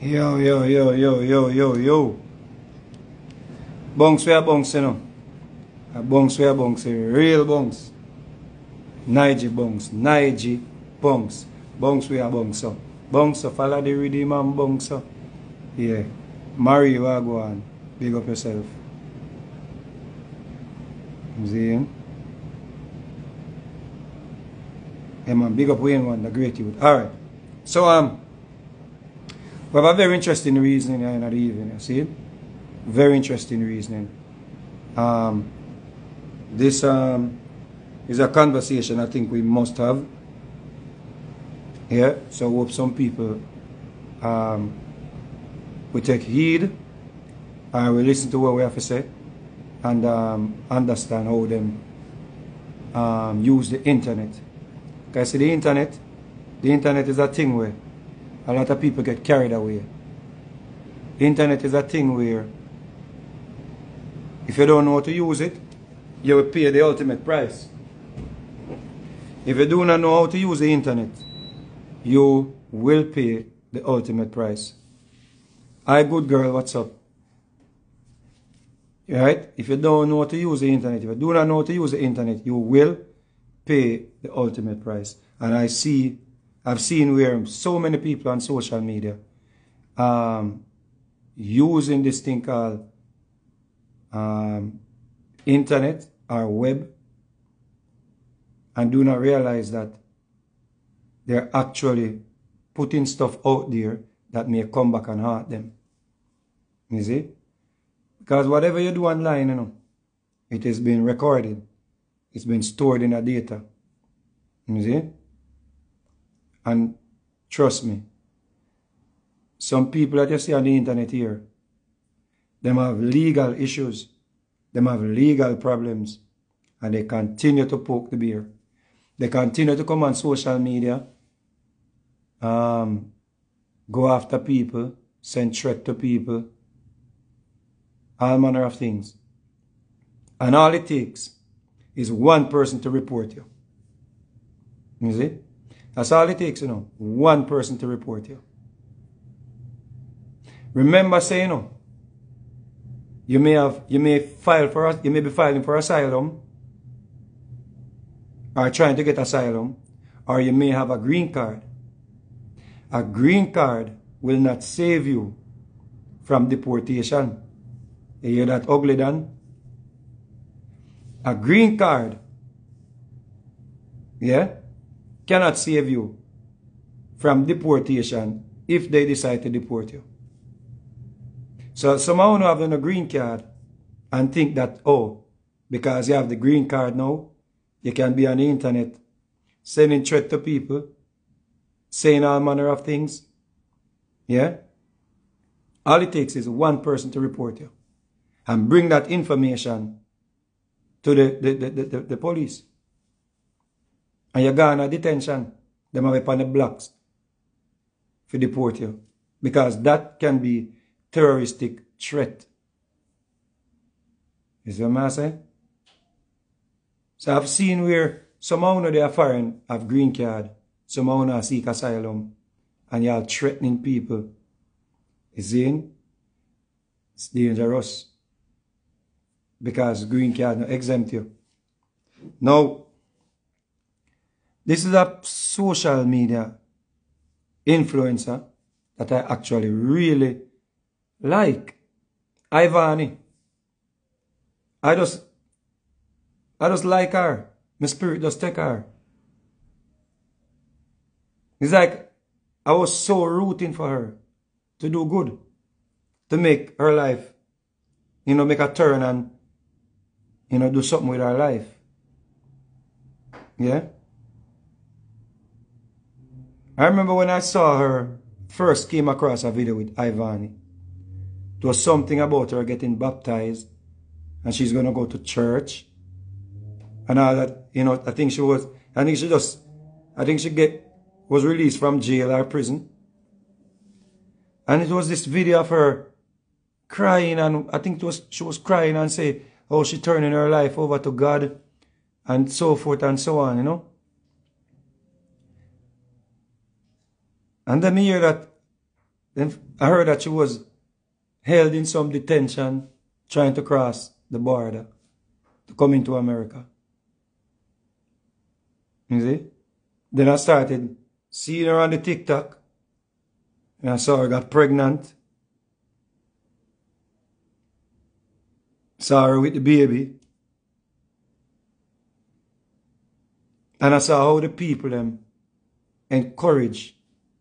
Yo, yo, yo, yo, yo, yo, yo. Bunks we a bunks, you know. A we a bunks, real bunks. Nige bunks, Nige bunks. Bunks we a bunks, so. Bunks, so follow the rhythm and bunks, so. Yeah. Marry you, go on. Big up yourself. You see him? Man, big up Wayne one, the great youth. Alright. So, um, we have a very interesting reasoning in the evening, you see? Very interesting reasoning. Um, this um, is a conversation I think we must have. Yeah, so I hope some people um, we take heed and we listen to what we have to say and um, understand how them um, use the internet. Because the internet, the internet is a thing where a lot of people get carried away. The internet is a thing where if you don't know how to use it, you will pay the ultimate price. If you do not know how to use the internet, you will pay the ultimate price. Hi, good girl, what's up? Right? If you don't know how to use the internet, if you do not know how to use the internet, you will pay the ultimate price. And I see, I've seen where so many people on social media um, using this thing called um, internet or web and do not realize that they're actually putting stuff out there that may come back and hurt them. You see? Because whatever you do online, you know, it has been recorded. It's been stored in a data. You see? And trust me, some people that you see on the internet here, them have legal issues. Them have legal problems. And they continue to poke the bear. They continue to come on social media, um, go after people, send threat to people, all manner of things. And all it takes is one person to report you. You see? That's all it takes, you know. One person to report you. Remember saying, you know, you may have you may file for you may be filing for asylum or trying to get asylum or you may have a green card. A green card will not save you from deportation. You hear that ugly Dan? A green card, yeah, cannot save you from deportation if they decide to deport you. So someone who have a green card and think that, oh, because you have the green card now, you can be on the internet sending threat to people, saying all manner of things. Yeah? All it takes is one person to report you and bring that information to the, the, the, the, the police. And you're gone at detention. they Them have upon the blocks to deport you. Because that can be terroristic threat. You see what I'm saying? So I've seen where somehow they are foreign have green card, somehow now seek asylum, and you're threatening people. You see? It's dangerous. Because green card exempt you. Now, this is a social media influencer that I actually really like Ivani. I just, I just like her. My spirit just take her. It's like I was so rooting for her to do good, to make her life, you know, make a turn and, you know, do something with our life. Yeah? I remember when I saw her first came across a video with Ivani. It was something about her getting baptized and she's to go to church and all that. You know, I think she was, I think she just, I think she get, was released from jail or prison. And it was this video of her crying and I think it was, she was crying and say, oh, she turning her life over to God and so forth and so on, you know. And then I hear that, then I heard that she was held in some detention trying to cross the border to come into America. You see? Then I started seeing her on the TikTok. And I saw her got pregnant. Her with the baby. And I saw how the people them encourage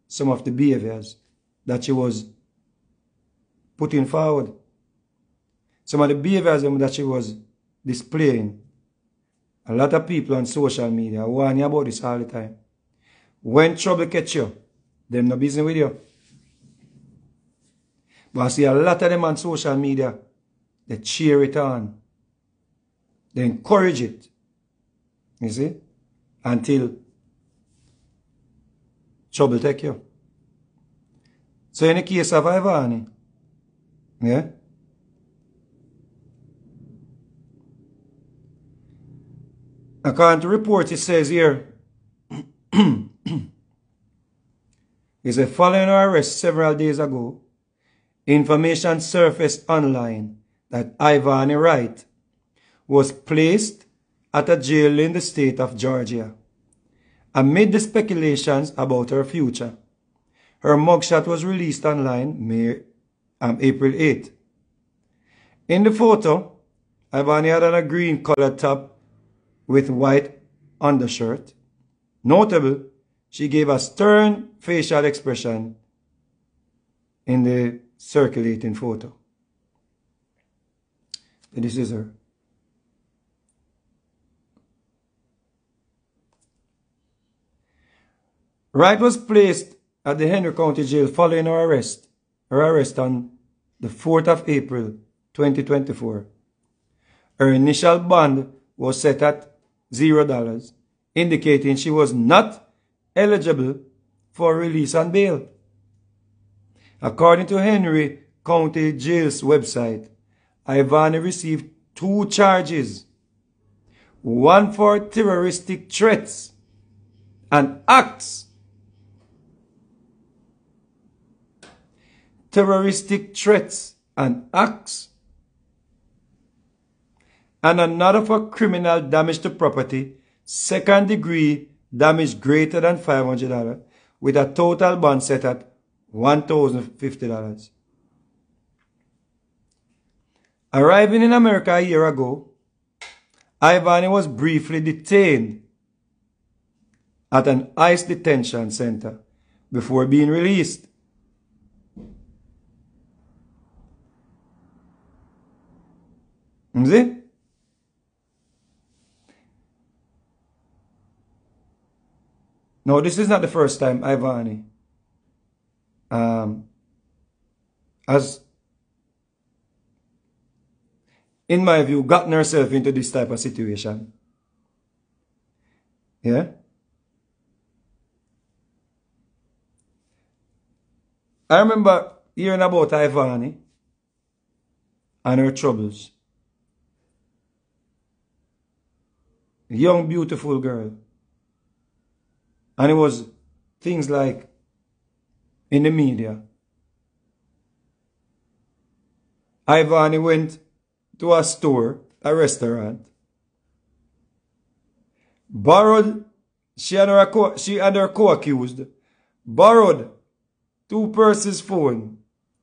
some of the behaviors that she was putting forward. Some of the behaviors um, that she was displaying. A lot of people on social media warn you about this all the time. When trouble catch you, them no business with you. But I see a lot of them on social media, they cheer it on. They encourage it. You see? Until trouble take you. So in the case of Ivani, yeah? According to reports, it says here, He said, following arrest several days ago, information surfaced online that Ivani Wright was placed at a jail in the state of Georgia. Amid the speculations about her future, her mugshot was released online May, um, April 8. In the photo, Ivani had on a green colored top with white undershirt. Notable, she gave a stern facial expression in the circulating photo. And this is her. Wright was placed at the Henry County Jail following her arrest, her arrest on the 4th of April 2024. Her initial bond was set at $0, indicating she was not eligible for release on bail. According to Henry County Jail's website, Ivani received two charges, one for terroristic threats and acts. Terroristic threats and acts, and another for criminal damage to property, second degree damage greater than $500, with a total bond set at $1,050. Arriving in America a year ago, Ivani was briefly detained at an ICE detention center before being released. See? No, this is not the first time Ivani um, has, in my view, gotten herself into this type of situation. Yeah? I remember hearing about Ivani and her troubles. young, beautiful girl. And it was things like in the media. Ivani went to a store, a restaurant, borrowed, she and her, co she and her co-accused, borrowed two persons' phone.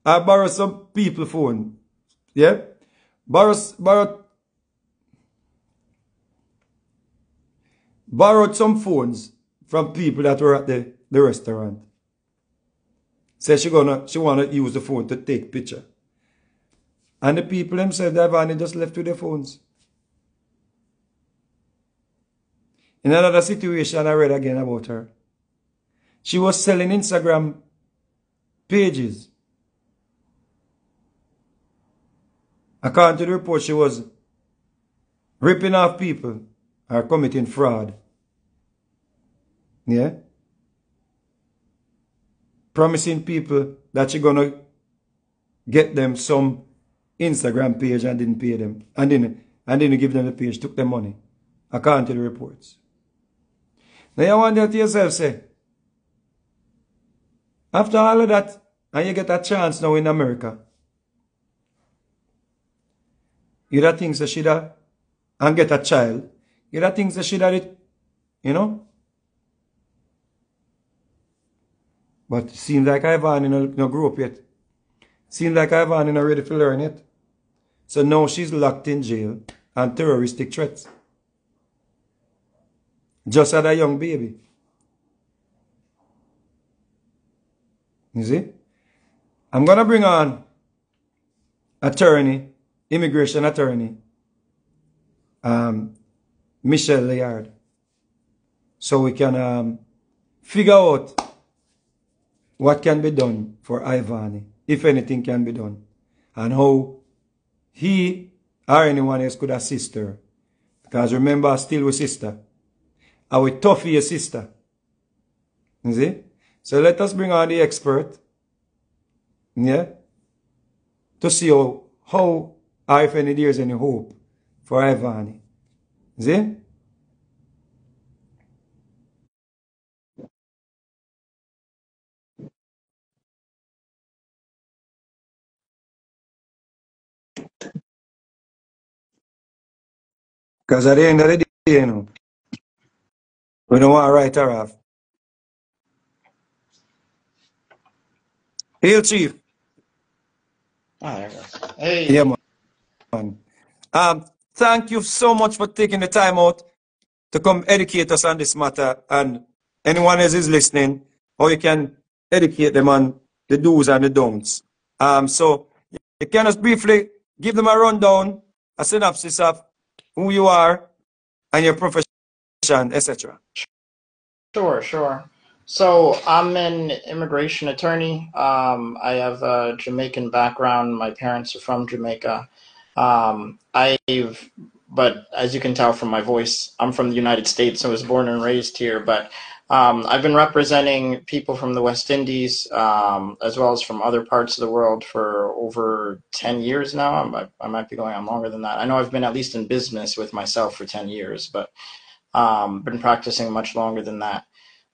I borrowed some people phone. Yeah? Borrowed, borrowed borrowed some phones from people that were at the, the restaurant. Said she gonna she wanna use the phone to take picture. And the people themselves, they've just left with their phones. In another situation I read again about her. She was selling Instagram pages. According to the report, she was ripping off people or committing fraud. Yeah? Promising people that going to get them some Instagram page and didn't pay them. And didn't, and didn't give them the page, took their money. According to the reports. Now you wonder to yourself, say, After all of that, and you get a chance now in America, you that things that have, and get a child, you that things that have it, you know? But it seems like Ivan you know, no grew up yet. Seems like Ivan you know ready to learn yet. So now she's locked in jail on terroristic threats. Just had a young baby. You see? I'm going to bring on attorney, immigration attorney, um, Michelle Layard. So we can um, figure out what can be done for Ivani, if anything can be done, and how he or anyone else could assist her. Because remember, I still with sister. I will tough your sister. You see? So let us bring on the expert. Yeah? To see how, how if any there's any hope for Ivani. See? Because at the end of the day, you know, we don't want to write her off. Hail, Chief. There we go. Hey. Yeah, man. Um, thank you so much for taking the time out to come educate us on this matter. And anyone else is listening, or you can educate them on the do's and the don'ts. Um, so you can just briefly give them a rundown, a synopsis of who you are and your profession, etc. Sure, sure. So I'm an immigration attorney. Um, I have a Jamaican background. My parents are from Jamaica. Um, I've, but as you can tell from my voice, I'm from the United States. I was born and raised here, but um, I've been representing people from the West Indies um, as well as from other parts of the world for over 10 years now. I, I, might be going on longer than that. I know I've been at least in business with myself for 10 years, but um, been practicing much longer than that.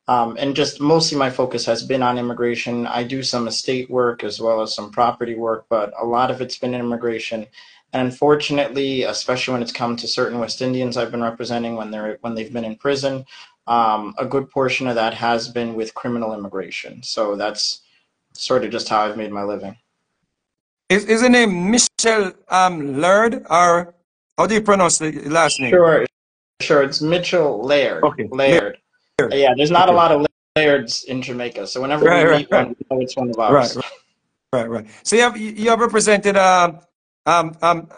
Um, and just mostly my focus has been on immigration. I do some estate work as well as some property work, but a lot of it's been immigration. And unfortunately, especially when it's come to certain West Indians I've been representing when they're when they've been in prison, um, a good portion of that has been with criminal immigration. So that's sort of just how I've made my living. Is, is the name Michelle um, Laird or how do you pronounce the last name? Sure, sure. It's Mitchell Laird. Okay. Laird. Laird. Yeah, there's not okay. a lot of Lairds in Jamaica, so whenever right, we right, meet right. one, we know it's one of ours. Right, right, right. So you have you have represented um um um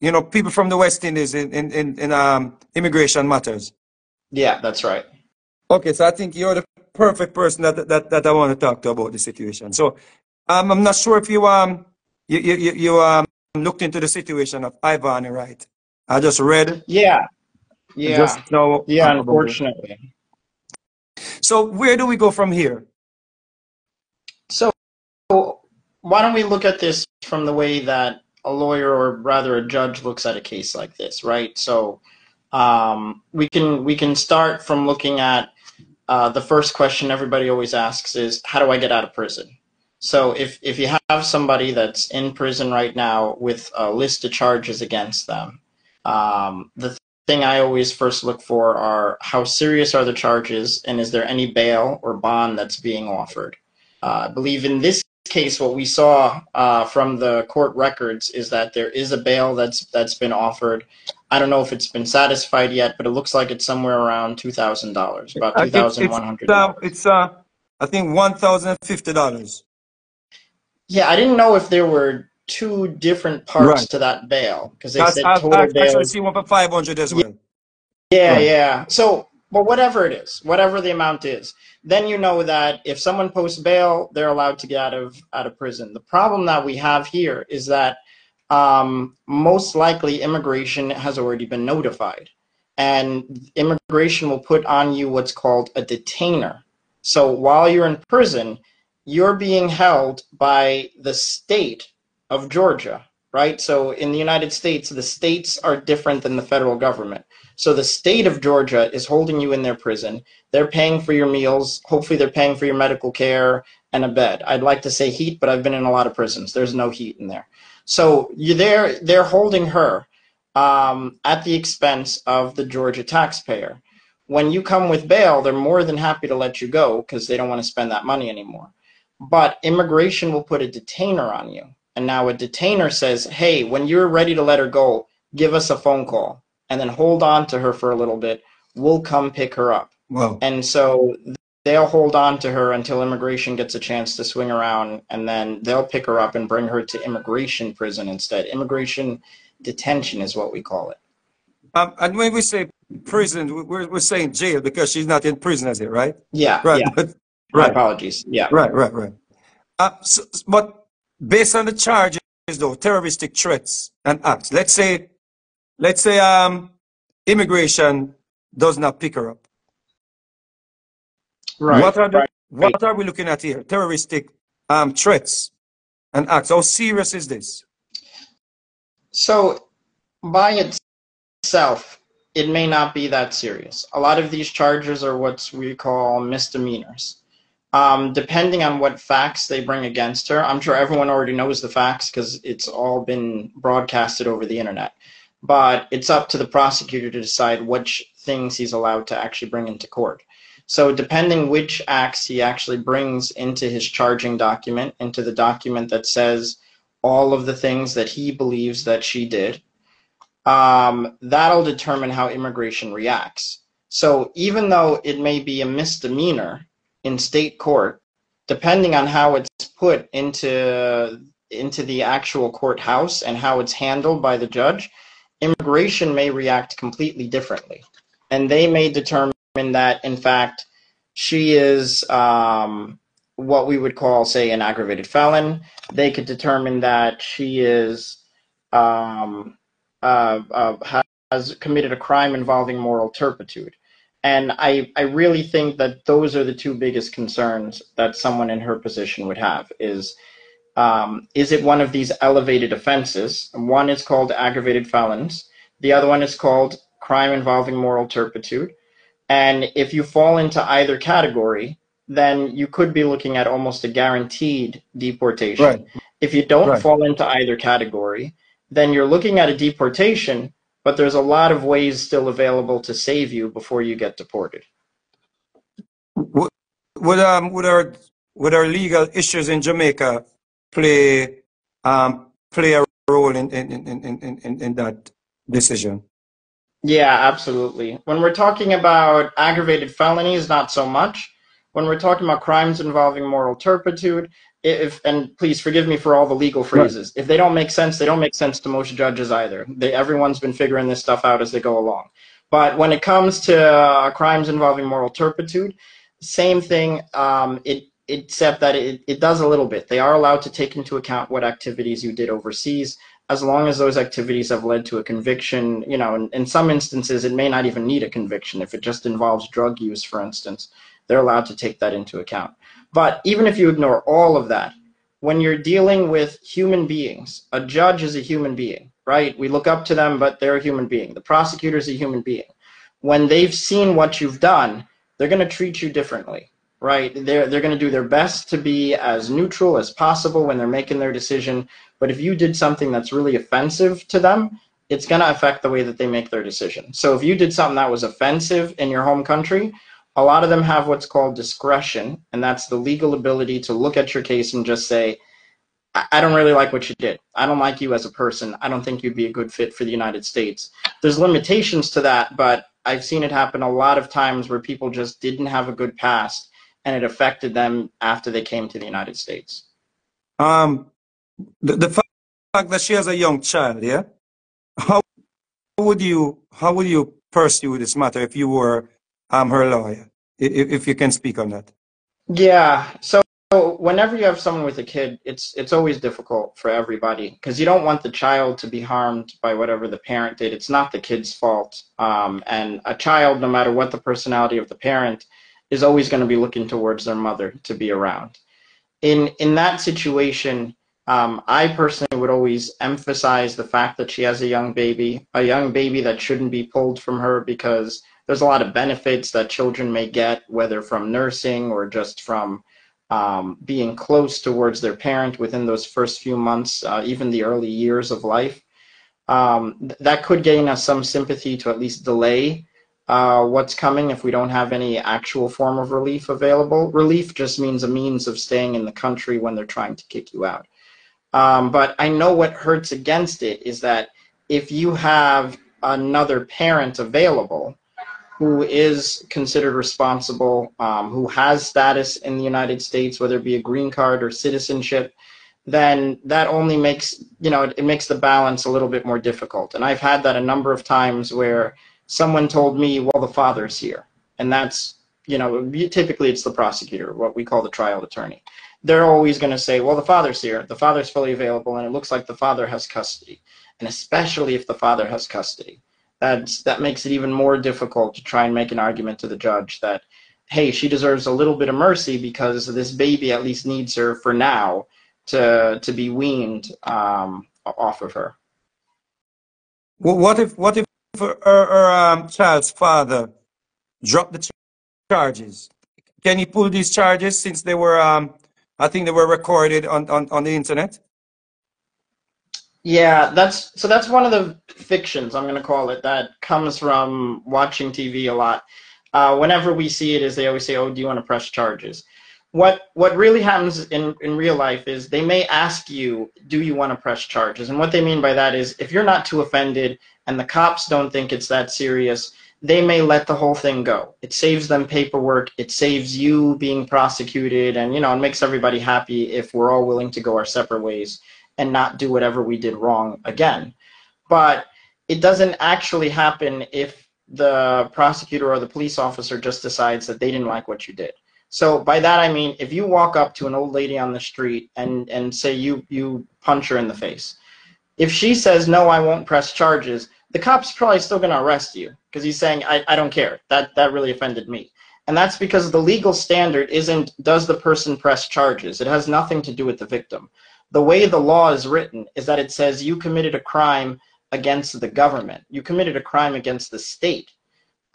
you know people from the West Indies in in in, in um immigration matters. Yeah, that's right. Okay, so I think you're the perfect person that that, that I want to talk to about the situation. So, um, I'm not sure if you um you you, you um looked into the situation of Ivan, right? I just read. Yeah. Yeah. Just know. Yeah, unfortunately. So where do we go from here? So why don't we look at this from the way that a lawyer or rather a judge looks at a case like this, right? So um, we can we can start from looking at uh, the first question everybody always asks is how do I get out of prison? So if if you have somebody that's in prison right now with a list of charges against them, um, the thing I always first look for are how serious are the charges and is there any bail or bond that's being offered. Uh, I believe in this case, what we saw uh, from the court records is that there is a bail that's that's been offered. I don't know if it's been satisfied yet, but it looks like it's somewhere around two thousand dollars, about two thousand one hundred. Uh, it's uh, I think one thousand fifty dollars. Yeah, I didn't know if there were two different parts right. to that bail because they That's, said total I've, I've actually seen one for five hundred as well. Yeah, yeah, yeah. So, but whatever it is, whatever the amount is, then you know that if someone posts bail, they're allowed to get out of out of prison. The problem that we have here is that um, most likely immigration has already been notified, and immigration will put on you what's called a detainer. So while you're in prison, you're being held by the state of Georgia, right? So in the United States, the states are different than the federal government. So the state of Georgia is holding you in their prison. They're paying for your meals. Hopefully, they're paying for your medical care and a bed. I'd like to say heat, but I've been in a lot of prisons. There's no heat in there. So you're there. They're holding her um, at the expense of the Georgia taxpayer. When you come with bail, they're more than happy to let you go because they don't want to spend that money anymore. But immigration will put a detainer on you. And now a detainer says, hey, when you're ready to let her go, give us a phone call and then hold on to her for a little bit. We'll come pick her up. Wow. And so they'll hold on to her until immigration gets a chance to swing around and then they'll pick her up and bring her to immigration prison instead. Immigration detention is what we call it. Um, and when we say prison, we're, we're saying jail because she's not in prison as it, right? Yeah. Right. Yeah. But, My right. apologies. Yeah. Right, right, right. Uh, so, but based on the charges, though, terroristic threats and acts, let's say, let's say, um, immigration does not pick her up. Right. What are the, right. what are we looking at here? Terroristic um, threats and acts. How serious is this? So, by itself, it may not be that serious. A lot of these charges are what we call misdemeanors. Um, depending on what facts they bring against her, I'm sure everyone already knows the facts because it's all been broadcasted over the internet. But it's up to the prosecutor to decide which things he's allowed to actually bring into court. So, depending which acts he actually brings into his charging document, into the document that says all of the things that he believes that she did, um, that'll determine how immigration reacts. So, even though it may be a misdemeanor in state court, depending on how it's put into into the actual courthouse and how it's handled by the judge, immigration may react completely differently, and they may determine that in fact she is um, what we would call, say, an aggravated felon. They could determine that she is um, uh, uh, has committed a crime involving moral turpitude. And I, I really think that those are the two biggest concerns that someone in her position would have is um, is it one of these elevated offenses? One is called aggravated felons. The other one is called crime involving moral turpitude. And if you fall into either category, then you could be looking at almost a guaranteed deportation. Right. If you don't Right. fall into either category, then you're looking at a deportation, but there's a lot of ways still available to save you before you get deported. Would, would, um, would our, would our legal issues in Jamaica play, um, play a role in, in, in, in, in, in, in that decision? Yeah, absolutely. When we're talking about aggravated felonies, not so much. When we're talking about crimes involving moral turpitude, if and please forgive me for all the legal phrases. If they don't make sense, they don't make sense to most judges either. They, everyone's been figuring this stuff out as they go along. But when it comes to uh, crimes involving moral turpitude, same thing. Um, it except that it, it does a little bit. They are allowed to take into account what activities you did overseas, as long as those activities have led to a conviction. You know, in, in some instances, it may not even need a conviction. If it just involves drug use, for instance, they're allowed to take that into account. But even if you ignore all of that, when you're dealing with human beings, a judge is a human being, right? We look up to them, but they're a human being. The prosecutor is a human being. When they've seen what you've done, they're going to treat you differently, right? They're, they're going to do their best to be as neutral as possible when they're making their decision. But if you did something that's really offensive to them, it's going to affect the way that they make their decision. So if you did something that was offensive in your home country, a lot of them have what's called discretion, and that's the legal ability to look at your case and just say, I don't really like what you did. I don't like you as a person. I don't think you'd be a good fit for the United States. There's limitations to that, but I've seen it happen a lot of times where people just didn't have a good past and it affected them after they came to the United States. Um, the, the fact that she has a young child, yeah. How would you how would you pursue this matter if you were um her lawyer? If, if you can speak on that. Yeah. So whenever you have someone with a kid, it's it's always difficult for everybody because you don't want the child to be harmed by whatever the parent did. It's not the kid's fault. Um, and a child, no matter what the personality of the parent, is always going to be looking towards their mother to be around. In in that situation, Um, I personally would always emphasize the fact that she has a young baby, a young baby that shouldn't be pulled from her because there's a lot of benefits that children may get, whether from nursing or just from um, being close towards their parent within those first few months, uh, even the early years of life. Um, th- that could gain us some sympathy to at least delay uh, what's coming if we don't have any actual form of relief available. Relief just means a means of staying in the country when they're trying to kick you out. Um, but I know what hurts against it is that if you have another parent available who is considered responsible, um, who has status in the United States, whether it be a green card or citizenship, then that only makes you know it, it makes the balance a little bit more difficult. And I've had that a number of times where someone told me, "Well, the father's here," and that's you know typically it's the prosecutor, what we call the trial attorney. They're always going to say, "Well, the father's here. The father's fully available, and it looks like the father has custody." And especially if the father has custody, that's that makes it even more difficult to try and make an argument to the judge that, hey, she deserves a little bit of mercy because this baby at least needs her for now to to be weaned um, off of her. Well, what if what if her, her um, child's father dropped the charges? Can he pull these charges since they were um, I think they were recorded on, on, on the internet? Yeah, that's so that's one of the fictions I'm going to call it that comes from watching TV a lot. Uh, whenever we see it, is they always say, "Oh, do you want to press charges?" what what really happens in, in real life is they may ask you, do you want to press charges? And what they mean by that is if you're not too offended and the cops don't think it's that serious, they may let the whole thing go. It saves them paperwork, it saves you being prosecuted, and you know, it makes everybody happy if we're all willing to go our separate ways and not do whatever we did wrong again. But it doesn't actually happen if the prosecutor or the police officer just decides that they didn't like what you did. So by that I mean if you walk up to an old lady on the street and and say you you punch her in the face, if she says no, I won't press charges, the cop's probably still going to arrest you because he's saying I, I don't care. That that really offended me. And that's because the legal standard isn't does the person press charges. It has nothing to do with the victim. The way the law is written is that it says you committed a crime against the government. You committed a crime against the state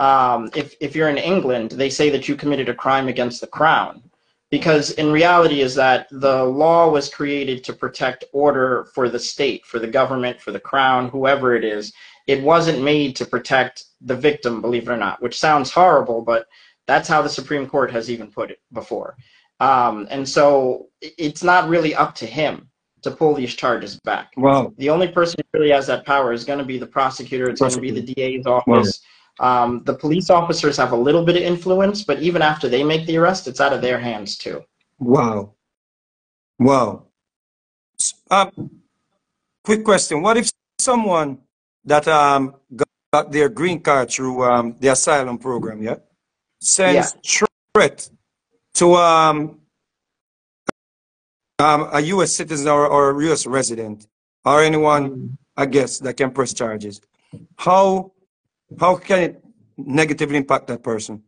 um, if, if you're in England, they say that you committed a crime against the crown. Because in reality is that the law was created to protect order for the state, for the government, for the crown, whoever it is. It wasn't made to protect the victim, believe it or not, which sounds horrible, but that's how the Supreme Court has even put it before. Um, and so it's not really up to him to pull these charges back. Wow. The only person who really has that power is going to be the prosecutor. It's going to be the DA's office. Wow. Um, the police officers have a little bit of influence, but even after they make the arrest, it's out of their hands too. Wow. Wow. Um, quick question. What if someone that um, got their green card through um, the asylum program, yeah, sends yeah. threat to um, um, a U.S. citizen or, or a U.S. resident or anyone. I guess, that can press charges? How how can it negatively impact that person?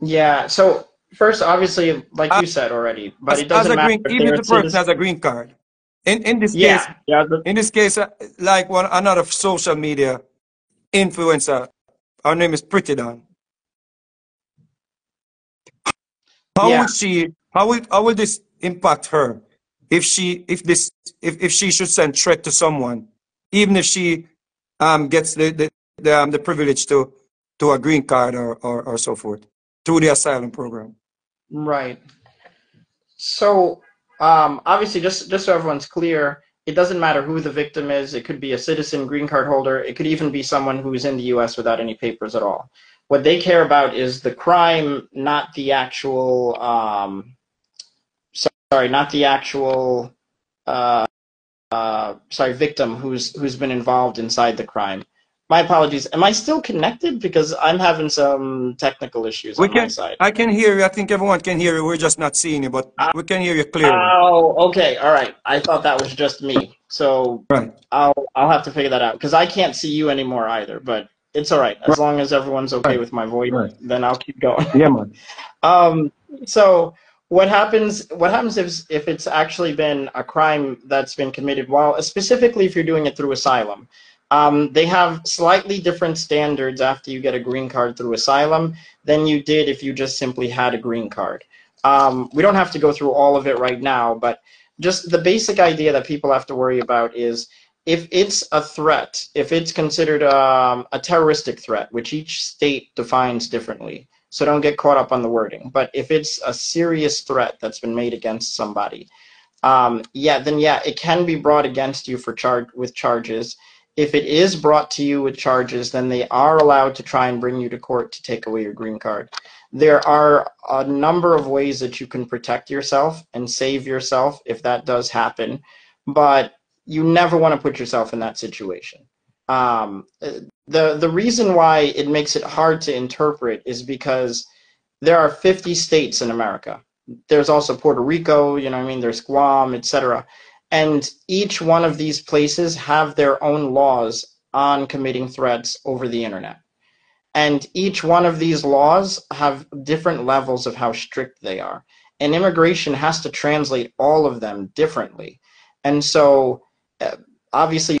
Yeah. So first, obviously, like you said already, but as, it doesn't matter. Green, even if the person has a green card. In in this yeah, case, yeah, in this case, uh, like one another social media influencer, her name is Pretty Don. How yeah. would she? How would how will this impact her if she if this if, if she should send threat to someone, even if she um, gets the, the, the, um, the privilege to, to a green card or, or, or so forth through the asylum program. Right. So um, obviously, just, just so everyone's clear, it doesn't matter who the victim is. It could be a citizen, green card holder. It could even be someone who's in the U.S. without any papers at all. What they care about is the crime, not the actual. Um, sorry, not the actual. Uh, uh, sorry, victim who's who's been involved inside the crime. My apologies. Am I still connected? Because I'm having some technical issues we on can, my side. I can hear you. I think everyone can hear you. We're just not seeing you, but uh, we can hear you clearly. Oh, okay. All right. I thought that was just me. So right. I'll I'll have to figure that out because I can't see you anymore either. But it's all right as long as everyone's okay right. with my voice. Right. Then I'll keep going. Yeah, man. um. So what happens what happens if if it's actually been a crime that's been committed while specifically if you're doing it through asylum um, they have slightly different standards after you get a green card through asylum than you did if you just simply had a green card um, we don't have to go through all of it right now but just the basic idea that people have to worry about is if it's a threat if it's considered um, a terroristic threat which each state defines differently so don't get caught up on the wording. But if it's a serious threat that's been made against somebody, um, yeah, then yeah, it can be brought against you for charge with charges. If it is brought to you with charges, then they are allowed to try and bring you to court to take away your green card. There are a number of ways that you can protect yourself and save yourself if that does happen, but you never want to put yourself in that situation. Um, the the reason why it makes it hard to interpret is because there are 50 states in America. There's also Puerto Rico, you know I mean, there's Guam, etc. And each one of these places have their own laws on committing threats over the internet. And each one of these laws have different levels of how strict they are. And immigration has to translate all of them differently. And so uh, obviously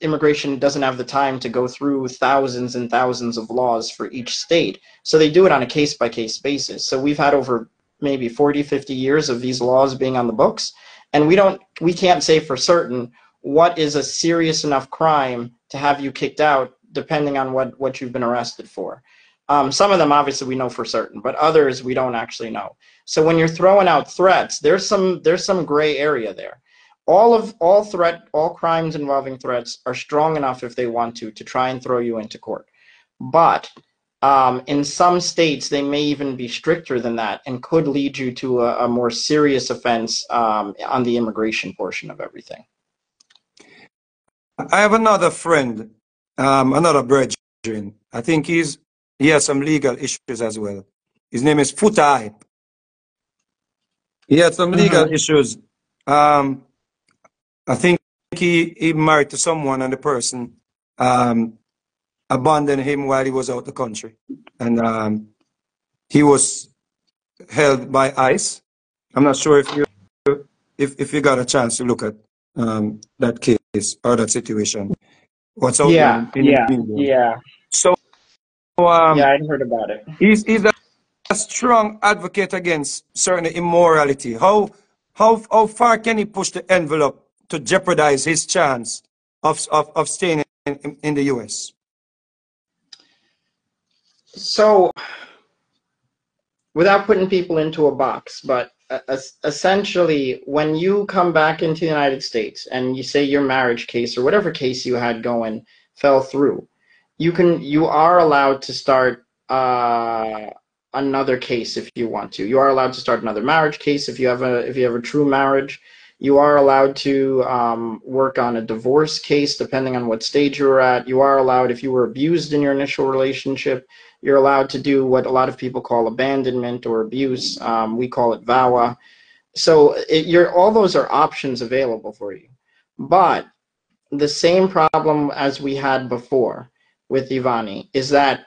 immigration doesn't have the time to go through thousands and thousands of laws for each state. So they do it on a case by case basis. So we've had over maybe 40, 50 years of these laws being on the books. And we don't, we can't say for certain what is a serious enough crime to have you kicked out, depending on what, what you've been arrested for. Um, some of them obviously we know for certain, but others we don't actually know. So when you're throwing out threats, there's some there's some gray area there all of all threat all crimes involving threats are strong enough if they want to to try and throw you into court but um, in some states they may even be stricter than that and could lead you to a, a more serious offense um, on the immigration portion of everything. I have another friend um, another brethren. I think he's he has some legal issues as well. His name is Foota Hype. He had some legal mm-hmm. issues. Um, I think he, he married to someone and the person. Um, abandoned him while he was out the country. And um, he was held by ICE. I'm not sure if you if, if you got a chance to look at um, that case or that situation. What's out yeah, in, in yeah, yeah. So um, yeah, I heard about it. He's, he's a, a strong advocate against certain immorality. How how how far can he push the envelope to jeopardize his chance of, of, of staying in, in the US? So, without putting people into a box, but uh, essentially, when you come back into the United States and you say your marriage case or whatever case you had going fell through, you can you are allowed to start uh, another case if you want to. You are allowed to start another marriage case if you have a if you have a true marriage. You are allowed to um, work on a divorce case depending on what stage you're at. You are allowed, if you were abused in your initial relationship, you're allowed to do what a lot of people call abandonment or abuse. Um, we call it VAWA. So it, you're, all those are options available for you. But the same problem as we had before with Ivani is that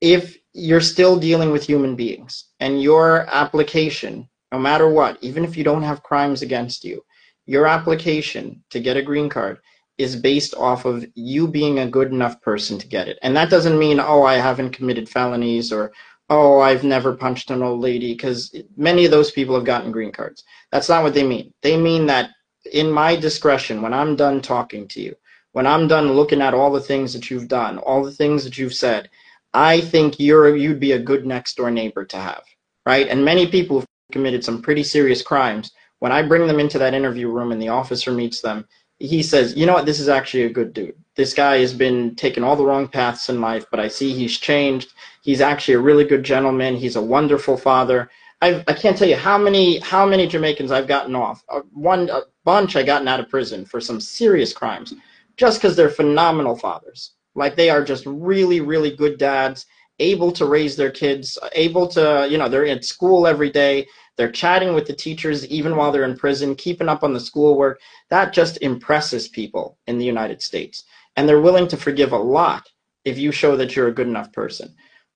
if you're still dealing with human beings and your application, no matter what, even if you don't have crimes against you, your application to get a green card is based off of you being a good enough person to get it. And that doesn't mean, oh, I haven't committed felonies or, oh, I've never punched an old lady, because many of those people have gotten green cards. That's not what they mean. They mean that in my discretion, when I'm done talking to you, when I'm done looking at all the things that you've done, all the things that you've said, I think you're you'd be a good next door neighbor to have, right? And many people have committed some pretty serious crimes when I bring them into that interview room and the officer meets them, he says, you know what, this is actually a good dude. This guy has been taking all the wrong paths in life, but I see he's changed. He's actually a really good gentleman. He's a wonderful father. I've, I can't tell you how many how many Jamaicans I've gotten off. Uh, one a bunch I gotten out of prison for some serious crimes, just because they're phenomenal fathers. Like they are just really really good dads, able to raise their kids, able to you know they're at school every day. They're chatting with the teachers even while they're in prison, keeping up on the schoolwork. That just impresses people in the United States. And they're willing to forgive a lot if you show that you're a good enough person.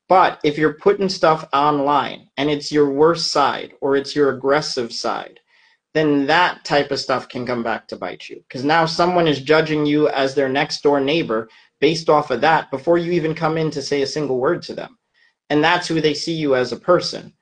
But if you're putting stuff online and it's your worst side or it's your aggressive side, then that type of stuff can come back to bite you. Because now someone is judging you as their next door neighbor based off of that before you even come in to say a single word to them. And that's who they see you as a person.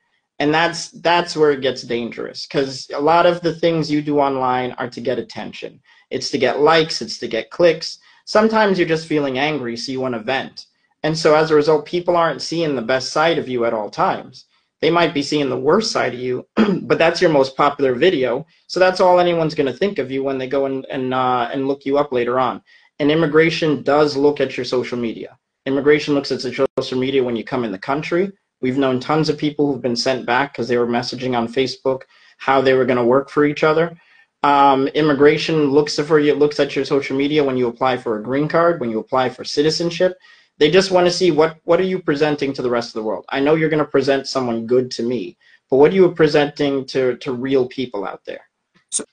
And that's that's where it gets dangerous because a lot of the things you do online are to get attention. It's to get likes, it's to get clicks. Sometimes you're just feeling angry, so you want to vent. And so as a result, people aren't seeing the best side of you at all times. They might be seeing the worst side of you, but that's your most popular video. So that's all anyone's going to think of you when they go and and, uh, and look you up later on. And immigration does look at your social media. Immigration looks at your social media when you come in the country. We've known tons of people who've been sent back because they were messaging on Facebook how they were going to work for each other. Um, immigration looks for you looks at your social media when you apply for a green card, when you apply for citizenship. They just want to see what what are you presenting to the rest of the world. I know you're going to present someone good to me, but what are you presenting to to real people out there? So,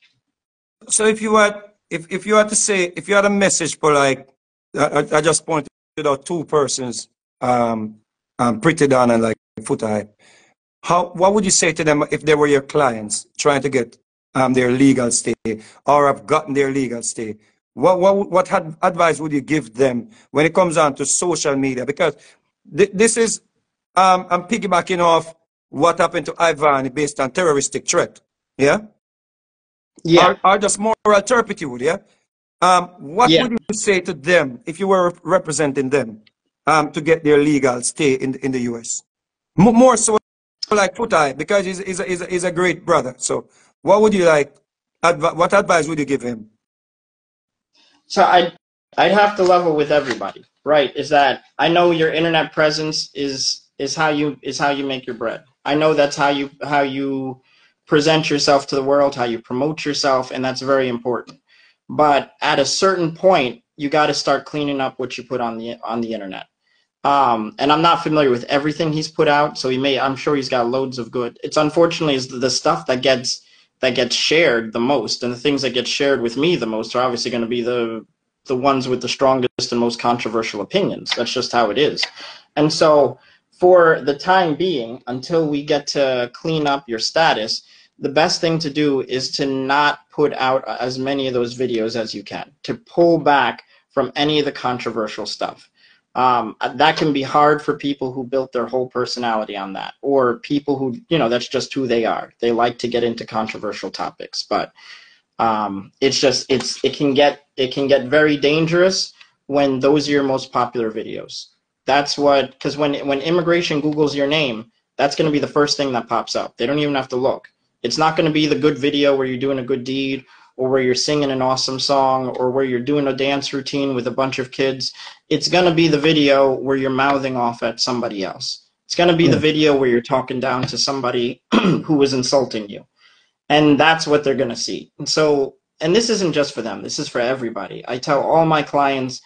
so if you had if if you had to say if you had a message for like I, I just pointed out two persons, um, um, Pretty Don and like Foota Hype, how what would you say to them if they were your clients trying to get um, their legal stay or have gotten their legal stay. What, what, what advice would you give them when it comes on to social media? Because th this is, um, I'm piggybacking off what happened to Ivan based on terroristic threat. Yeah? Yeah. Or, or just moral turpitude. Yeah? Um, what yeah. would you say to them if you were representing them um, to get their legal stay in, in the U.S.? More so like Foota Hype because he's, he's, a, he's, a, he's a great brother. So what would you like? Adv what advice would you give him? So I I'd have to level with everybody, right? Is that I know your internet presence is is how you is how you make your bread. I know that's how you how you present yourself to the world, how you promote yourself, and that's very important. But at a certain point, you got to start cleaning up what you put on the on the internet. Um, and I'm not familiar with everything he's put out, so he may. I'm sure he's got loads of good. It's unfortunately is the stuff that gets that gets shared the most, and the things that get shared with me the most are obviously going to be the the ones with the strongest and most controversial opinions. That's just how it is. And so, for the time being, until we get to clean up your status, the best thing to do is to not put out as many of those videos as you can, to pull back from any of the controversial stuff um, that can be hard for people who built their whole personality on that or people who you know that's just who they are. They like to get into controversial topics but um, it's just it's it can get it can get very dangerous when those are your most popular videos. That's what because when when immigration googles your name that's going to be the first thing that pops up. They don't even have to look. It's not going to be the good video where you're doing a good deed or where you're singing an awesome song or where you're doing a dance routine with a bunch of kids. It's going to be the video where you're mouthing off at somebody else. It's going to be the hmm. video where you're talking down to somebody who was insulting you. And that's what they're going to see. And so, and this isn't just for them, this is for everybody. I tell all my clients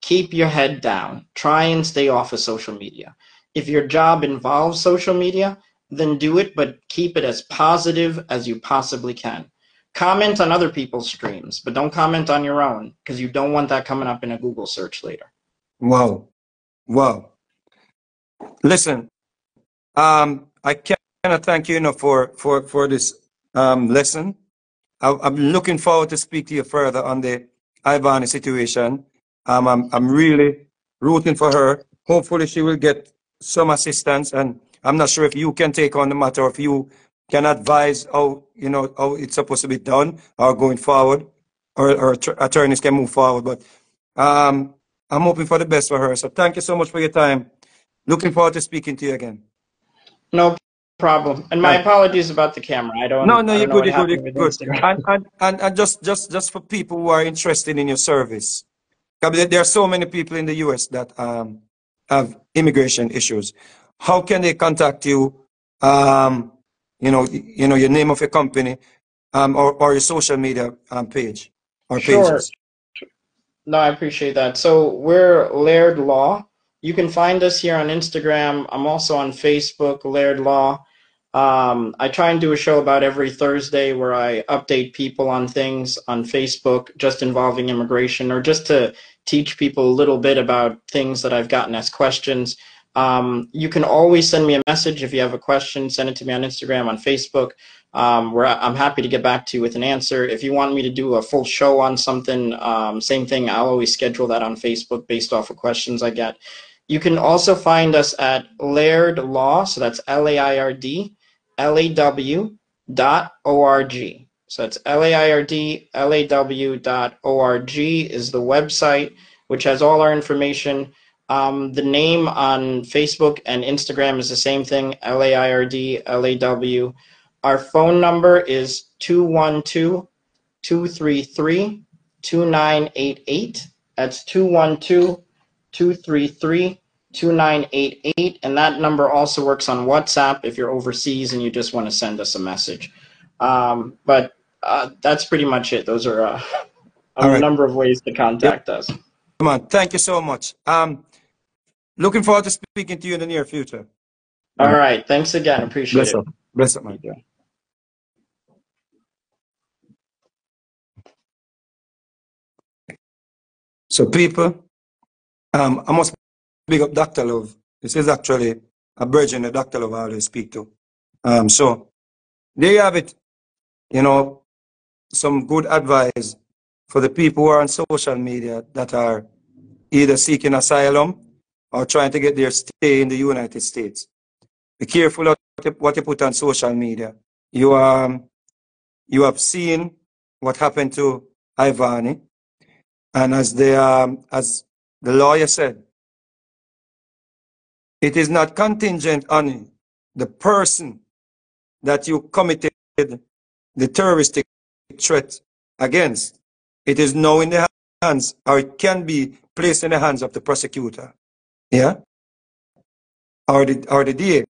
keep your head down, try and stay off of social media. If your job involves social media, then do it, but keep it as positive as you possibly can Comment on other people's streams, but don't comment on your own because you don't want that coming up in a Google search later. Whoa, whoa. Listen, um, I cannot thank you enough for, for, for this um, lesson. I, am looking forward to speak to you further on the Ivani situation. Um, I'm, I'm really rooting for her. Hopefully she will get some assistance and I'm not sure if you can take on the matter or if you can advise how you know how it's supposed to be done or going forward, or, or attorneys can move forward. But um, I'm hoping for the best for her. So thank you so much for your time. Looking forward to speaking to you again. No problem. And my apologies about the camera. I don't. Know. No, no, you're good. You're good. You're good. And, and, and, and just just just for people who are interested in your service, there are so many people in the U.S. that um, have immigration issues. How can they contact you? Um, you know, you know, your name of your company, um, or, or your social media um, page or sure. pages. No, I appreciate that. So we're Laird Law. You can find us here on Instagram. I'm also on Facebook, Laird Law. Um, I try and do a show about every Thursday where I update people on things on Facebook just involving immigration or just to teach people a little bit about things that I've gotten as questions. Um, you can always send me a message if you have a question. Send it to me on Instagram, on Facebook. Um, where I'm happy to get back to you with an answer. If you want me to do a full show on something, um, same thing. I'll always schedule that on Facebook based off of questions I get. You can also find us at Laird Law, so that's L-A-I-R-D, L-A-W dot O-R-G. So that's L-A-I-R-D, L-A-W dot O-R-G is the website, which has all our information. Um, the name on Facebook and Instagram is the same thing, L-A-I-R-D, L-A-W. Our phone number is 212 233 2988. That's 212 233 2988. And that number also works on WhatsApp if you're overseas and you just want to send us a message. Um, but uh, that's pretty much it. Those are uh, a right. number of ways to contact yep. us. Come on. Thank you so much. Um, looking forward to speaking to you in the near future. All right. Thanks again. Appreciate Bless it. Up. Bless up, man. So people, um, I must big up Dr. Love. This is actually a virgin that Dr. Love always speak to. Um, so there you have it. You know, some good advice for the people who are on social media that are either seeking asylum or trying to get their stay in the United States. Be careful what you put on social media. You um, you have seen what happened to Ivani, and as the um, as the lawyer said, it is not contingent on the person that you committed the terroristic threat against. It is now in the hands, or it can be placed in the hands of the prosecutor. Yeah? Or the, or the DA.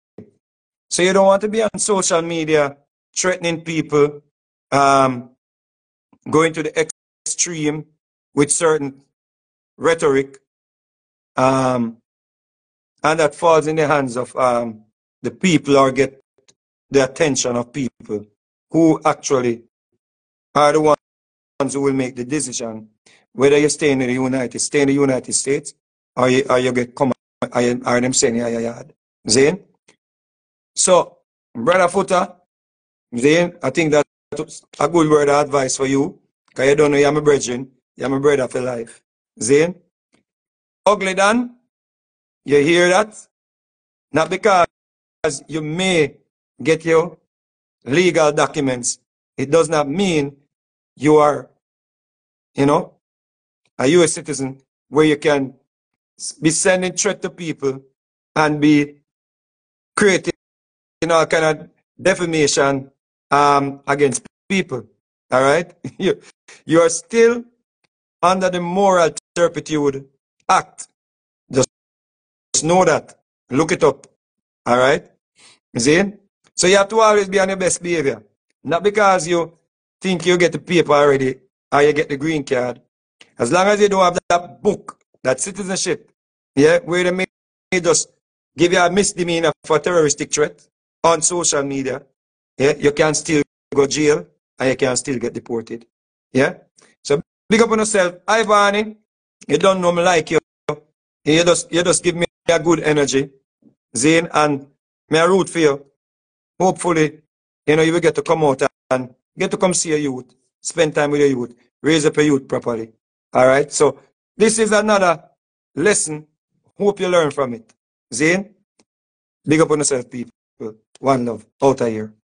So you don't want to be on social media threatening people, um, going to the extreme with certain rhetoric, um, and that falls in the hands of um, the people or get the attention of people who actually are the ones who will make the decision whether you stay in the United stay in the United States you, or you get come you, or them saying yeah yeah yeah Zane. So brother Foota, Zane, I think that's a good word of advice for you. Cause you don't know you're my brethren, you're my brother for life. Zane. Ugly Dan, you hear that? Not because you may get your legal documents. It does not mean you are, you know, a U.S. citizen where you can be sending threat to people and be creating you know, kind of defamation um, against people. All right? you, you are still under the Moral Turpitude Act. Just know that. Look it up. All right? You see? So you have to always be on your best behavior. Not because you think you get the paper already or you get the green card. As long as you don't have that book, that citizenship, yeah, where they may just give you a misdemeanor for a terroristic threat on social media, yeah, you can still go jail and you can still get deported. Yeah? So big up on yourself. Barney. You don't know me like you. You just you just give me a good energy. Zane and me a root for you. Hopefully, you know, you will get to come out and get to come see your youth, spend time with your youth, raise up your youth properly. All right. So this is another lesson. Hope you learn from it. Zane, big up on yourself, people. One love. Out of here.